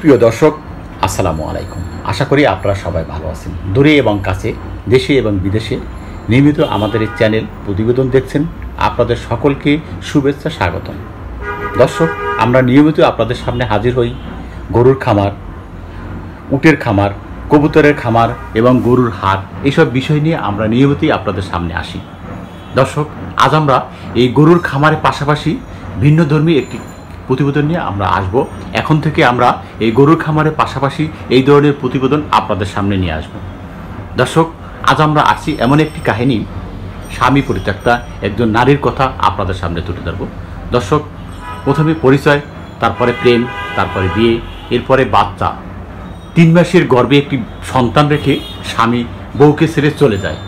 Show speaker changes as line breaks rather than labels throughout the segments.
প্রিয় দর্শক, আসসালামু আলাইকুম। আশা করি আপনারা সবাই ভালো আছেন। দূরে এবং কাছে, দেশে এবং বিদেশে নিয়মিত আমাদের এই চ্যানেল প্রতিবেদন দেখছেন। আপনাদের সকলকে শুভেচ্ছা স্বাগতম। দর্শক, আমরা নিয়মিত আপনাদের সামনে হাজির হই গরুর খামার, উটের খামার, কবুতরের খামার এবং গরুর হাট এইসব বিষয় নিয়ে আমরা নিয়মিতই আপনাদের সামনে আসি। দর্শক, আজ আমরা এই গরুর খামারের পাশাপাশি ভিন্ন ধর্মী একটি প্রতিবেদন নিয়ে আমরা আসব। এখন থেকে আমরা এই গরুর খামারের পাশাপাশি এই ধরনের প্রতিবেদন আপনাদের সামনে নিয়ে আসব। দর্শক, আজ আমরা আসছি এমন একটি কাহিনী, স্বামী পরিত্যক্তা, একজন নারীর কথা আপনাদের সামনে তুলে ধরব। দর্শক, প্রথমে পরিচয়, তারপরে প্রেম, তারপরে বিয়ে, এরপরে বাচ্চা। তিন মাসের গর্ভে একটি সন্তান রেখে স্বামী বউকে ছেড়ে চলে যায়।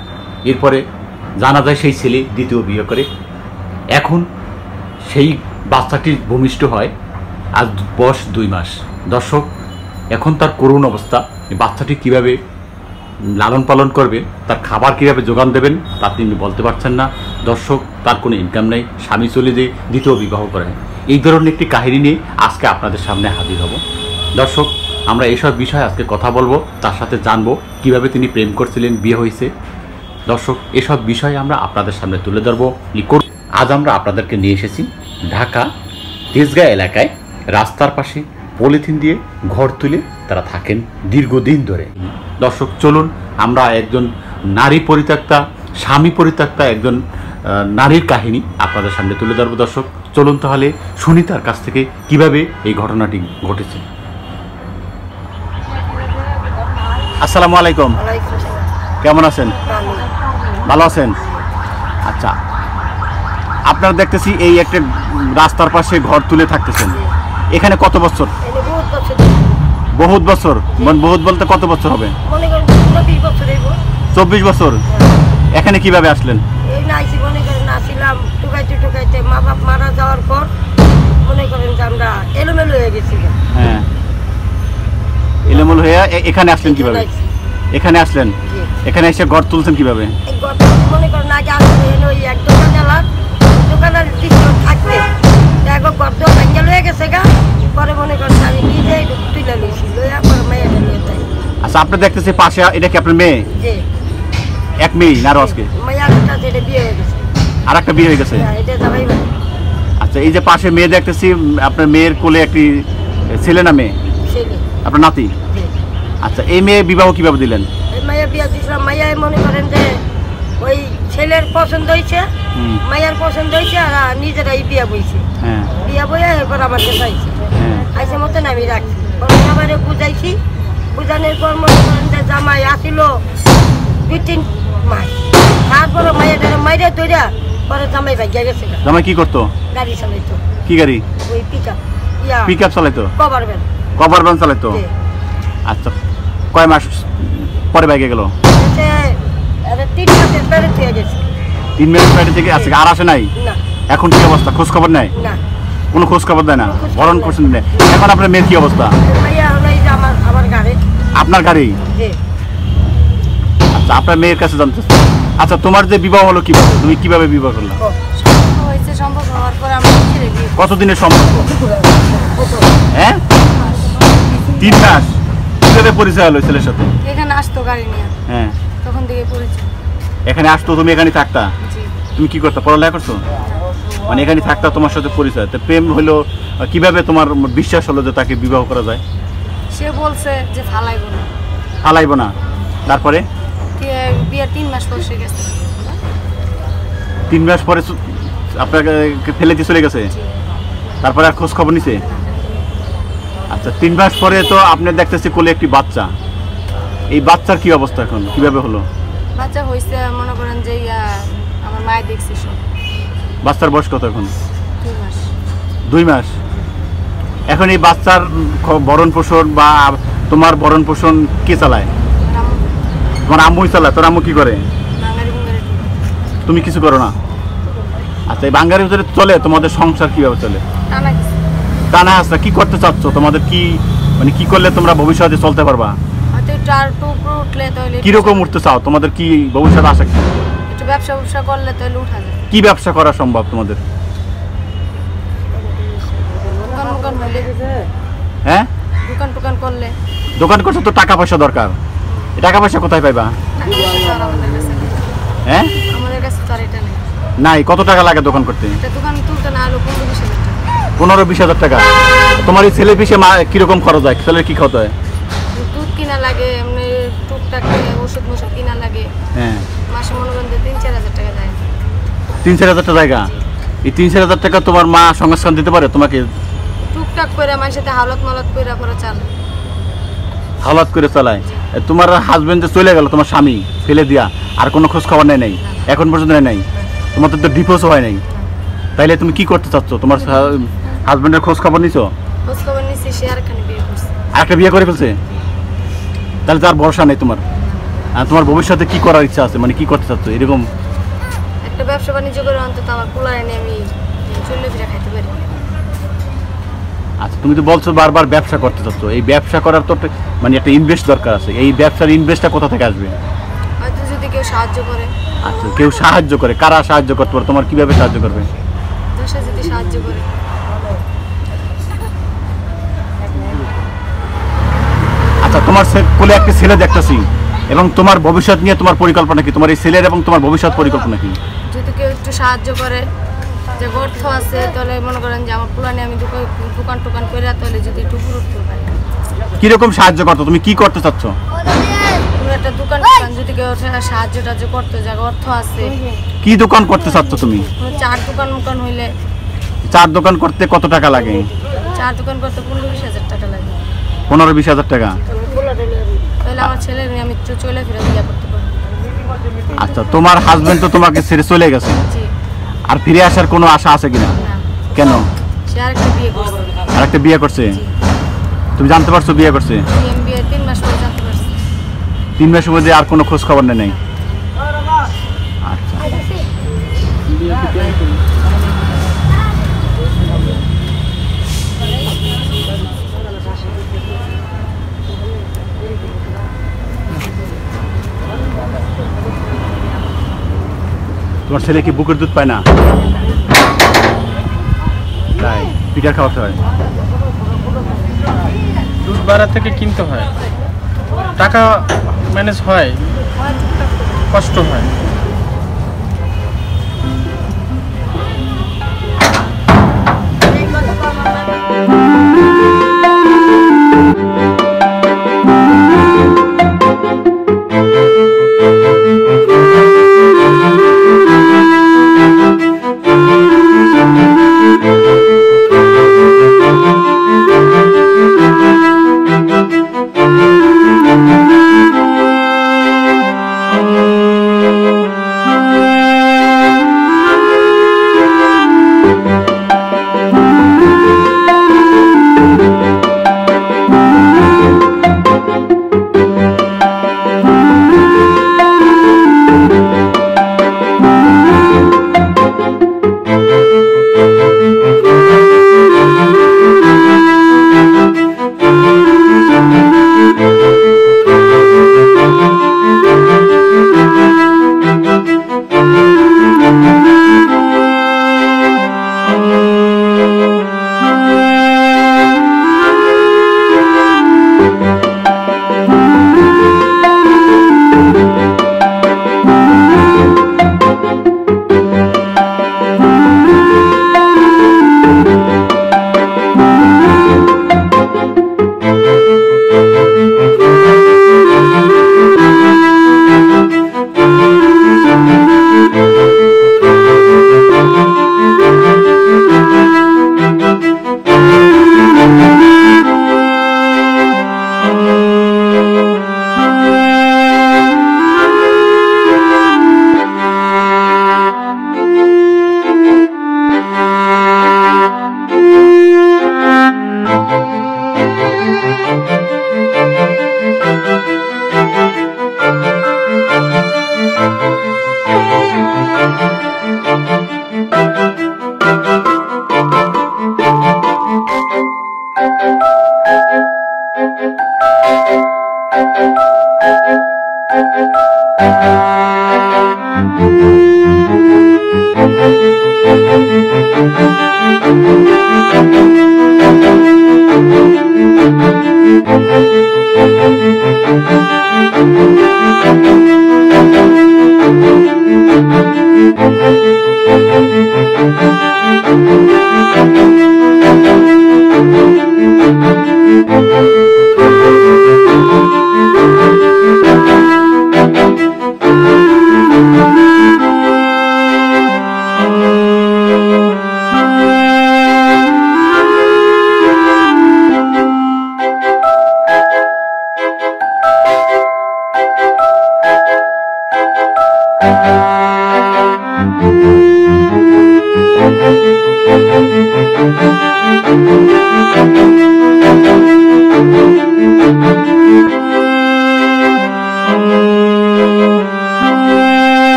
এরপরে জানা যায় সেই ছেলে দ্বিতীয় বিয়ে করে। এখন সেই বাচ্চাটি ভূমিষ্ঠ হয়? আজ বয়স দুই মাস। দর্শক, এখন তার করুণ অবস্থা। বাচ্চাটি কীভাবে লালন পালন করবে, তার খাবার কীভাবে যোগান দেবেন, তা তিনি বলতে পারছেন না। দর্শক, তার কোনো ইনকাম নেই। স্বামী চলে যে দ্বিতীয় বিবাহ করেন। এই ধরনের একটি কাহিনী নিয়ে আজকে আপনাদের সামনে হাজির হব। দর্শক, আমরা এইসব বিষয়ে আজকে কথা বলব, তার সাথে জানব কীভাবে তিনি প্রেম করছিলেন, বিয়ে হয়েছে। দর্শক, এসব বিষয় আমরা আপনাদের সামনে তুলে ধরবো। আজ আমরা আপনাদেরকে নিয়ে এসেছি। ঢাকা তেজগাঁ এলাকায় রাস্তার পাশে পলিথিন দিয়ে ঘর তুলে তারা থাকেন দীর্ঘদিন ধরে। দর্শক চলুন আমরা একজন নারী পরিত্যক্তা স্বামী পরিত্যক্তা একজন নারীর কাহিনী আপনাদের সামনে তুলে ধরবো। দর্শক চলুন তাহলে শুনি তার কাছ থেকে কীভাবে এই ঘটনাটি ঘটেছে। আসসালামু আলাইকুম। কেমন আছেন?
ভালো।
ভালো আছেন? আচ্ছা আপনারা দেখতেছি এই একটা রাস্তার পাশে ঘর তুলে থাকতেছেন। এখানে কত বছর?
বহুত বছর।
মানে বহুত বলতে কত বছর হবে?
পুরো
চব্বিশ বছর। এখানে কীভাবে আসলেন?
এই নাইছি করেন আসিলাম টুকাইতে টুকাইতে মা বাপ মারা যাওয়ার পর মনে করেন যে আমরা এলোমেলো হয়ে গেছি
হ্যাঁ এলোমল হয়ে এখানে আসলেন কীভাবে? এখানে আসলেন? এখানে এসে ঘর তুলছেন কীভাবে?
মনে করেন আগে আসলে ওই এক
আচ্ছা আপনি দেখতেছি পাশে এটা কি আপনার মেয়ে? এক মেয়ে না
মেয়ের গেছে
আর একটা বিয়ে হয়ে গেছে।
হ্যাঁ,
আচ্ছা এই যে পাশে মেয়ে দেখতেছি আপনার মেয়ের কোলে একটি ছেলে না মেয়ে?
ছেলে।
আপনার নাতি? আচ্ছা এই মেয়ে বিবাহ কীভাবে দিলেন?
এই মাইয়া বিয়া দিয়েছিলাম মাইয়াই মনে করেন যে ওই ছেলের পছন্দ হয়েছে
হুম,
মাইয়ার পছন্দ হয়েছে আর নিজেরাই বিয়া বইছে।
হ্যাঁ।
বিয়া বইয়া এরপর আমার কাছে আইছে।
হ্যাঁ।
আইসে মতন আমি রাখছি। আমারে বুঝাইছি বুঝানোর পর মনে করেন যে জামাই আসিল। দুই তিন মাস। তারপরে মাইয়াটা মাইরে তৈরা পরে জামাই ভাগ্যা গেছে
জামাই কি করতো?
গাড়ি চালাইতো।
কি গাড়ি?
ওই পিক আপ
পিক আপ চালাইতো?
কভার ভ্যান
কভার ভ্যান চালাইতো? আচ্ছা কয় মাস পরে বাইকে গেল?
তিন মাসের পেরে থেকে গেছে।
তিন থেকে আজকে আর আসে নাই?
না।
এখন কি অবস্থা? খোঁজ খবর নেয়?
না।
কোনো খোঁজ খবর দেয় না? ভরণ পোষণ নেয় এখন আপনার মেয়ের কি অবস্থা?
আমার আমার গাড়ি।
আপনার গাড়ি? আচ্ছা আপনার মেয়ের কাছে জানতে। আচ্ছা তোমার যে বিবাহ হলো কীভাবে? তুমি কীভাবে বিবাহ করলা?
ও,
সম্পর্ক হয়েছে সম্পর্ক হওয়ার পর আমরা ছেড়ে বিয়ে
কতদিনের সম্পর্ক? হ্যাঁ? তিন মাস। কীভাবে পরিচয় হলো ছেলের সাথে?
এখানে আসতো গাড়ি নিয়ে।
হ্যাঁ।
তখন থেকে পরিচয়।
এখানে আসতো তুমি এখানে থাকতা? তুমি কি করতে পড়ালেখা করছ? মানে এখানে থাকতা তোমার সাথে পরিচয়। তো প্রেম হলো কীভাবে তোমার বিশ্বাস হলো যে তাকে বিবাহ করা যায়?
সে বলছে যে ফালাইব না।
হালাইব না। তারপরে?
বিয়ের তিন মাস পর সে গেছে।
তিন মাস পরে আপনাকে ফেলে দিয়ে চলে গেছে? তারপরে আর খোঁজ খবর নিছে? আচ্ছা তিন মাস পরে তো আপনি দেখতেছি কোলে একটি বাচ্চা। এই বাচ্চার কি অবস্থা এখন? কীভাবে হলো?
বাচ্চা হয়েছে মনে করেন যে আমার মায়ের দেখছে সব।
বাচ্চার বয়স কত এখন?
দুই মাস।
দুই মাস? এখন এই বাচ্চার ভরণ পোষণ বা তোমার ভরণ পোষণ কে চালায়? তোমার আম্মুই চালায় তোর আম্মু কি করে? তুমি কিছু করো না? আচ্ছা এই বাঙ্গারের ভিতরে চলে তোমাদের সংসার কীভাবে চলে?
টানা
আচ্ছা কি করতে চাচ্ছ? তোমাদের কি মানে কি করলে তোমরা ভবিষ্যতে চলতে পারবা? কীরকম উঠতে চাও? তোমাদের কি ভবিষ্যৎ আশা কি?
ব্যবসা করলে
কি ব্যবসা করা সম্ভব তোমাদের?
দোকান
হ্যাঁ?
দোকান টোকান করলে।
দোকান করছ তো টাকা পয়সা দরকার। টাকা পয়সা কোথায় পাইবা। হ্যাঁ?
আমাদের কাছে তো আর এটা নেই।
নাই কত টাকা লাগে দোকান করতে?
দোকান তুলতে না আলো পনেরো বিশ হাজার টাকা।
পনেরো বিশ হাজার টাকা। তোমার এই ছেলে পিছিয়ে মা কীরকম খরচ হয়? ছেলের কি খাওয়াতে হয়?
দুধ কিনা লাগে এমনি টুকটাক ওষুধ কিনা লাগে।
হ্যাঁ।
মাসে তিন চার হাজার টাকা যায়।
তিন চার হাজার টাকা জায়গা এই তিন চার হাজার টাকা তোমার মা সংস্থান দিতে পারে? তোমাকে
টুকটাক করে আমার সাথে হালত মালত করে পরে
হালাত করে চালায়। তোমার হাজবেন্ড যে চলে গেল তোমার স্বামী ফেলে দিয়া আর কোনো খোঁজ খবর নেই? নাই এখন পর্যন্ত নেই নাই? তোমার তো ডিভোর্সও হয় নাই? তাইলে তুমি কি করতে চাচ্ছ? তোমার হাজবেন্ডের খোঁজ খবর নিছো?
খোঁজ খবর নিচ্ছি সে আর বিয়ে করছে।
আর একটা বিয়ে করে ফেলছে? তাহলে তার ভরসা নেই তোমার। আর তোমার ভবিষ্যতে কি করার ইচ্ছা আছে? মানে কি করতে চাচ্ছ? এরকম?
একটা ব্যবসা বাণিজ্য করে অন্তত আমার এনে আমি চলে ফিরে খাইতে পারি।
আচ্ছা তুমি তো বলছো বারবার ব্যবসা করতে চাচ্ছ এই ব্যবসা করার তো মানে একটা ইনভেস্ট দরকার আছে। এই ব্যবসার ইনভেস্টটা কোথা থেকে আসবে?
হয়তো যদি কেউ সাহায্য করে।
আচ্ছা কেউ সাহায্য করে। কারা সাহায্য করতে পারে? তোমার কীভাবে সাহায্য করবে?
দশে যদি সাহায্য করে।
আচ্ছা তোমার কোলে একটা ছেলে দেখতেছি এবং তোমার ভবিষ্যৎ নিয়ে তোমার পরিকল্পনা কি? তোমার এই ছেলের এবং তোমার ভবিষ্যৎ পরিকল্পনা কি?
যদি কেউ একটু সাহায্য করে যে অর্থ আছে তাহলে মনে করেন যে আমার পুলানে আমি দোকান টোকান করে তাহলে যদি একটু উঠতে পারি।
কীরকম সাহায্য করতো? তুমি কি করতে চাচ্ছ?
একটা দোকান যদি কেউ সাহায্য টাহায্য করতে যায় অর্থ আছে।
কি দোকান করতে চাচ্ছ তুমি?
চার দোকান মোকান হইলে।
চার দোকান করতে কত টাকা লাগে?
চার দোকান করতে পনেরো বিশ হাজার টাকা লাগে।
পনেরো বিশ হাজার টাকা?
তাহলে আমার ছেলে আমি চলে ফিরে বিয়ে করতে পারি
আচ্ছা তোমার হাজবেন্ড তো তোমাকে ছেড়ে চলে গেছে। আর ফিরে আসার কোনো আশা আছে কিনা? কেন? আর একটা বিয়ে করছে। তুমি জানতে পারছ বিয়ে করছে?
তিন মাস
মধ্যে আর কোনো খোঁজ খবর নেই? তোমার ছেলে কি বুকের দুধ পায় না? তাই পিঠার খাওয়াতে হয়।
দুধ বাড়া থেকে কিনতে হয়। টাকা ম্যানেজ হয়, কষ্ট হয়।
Thank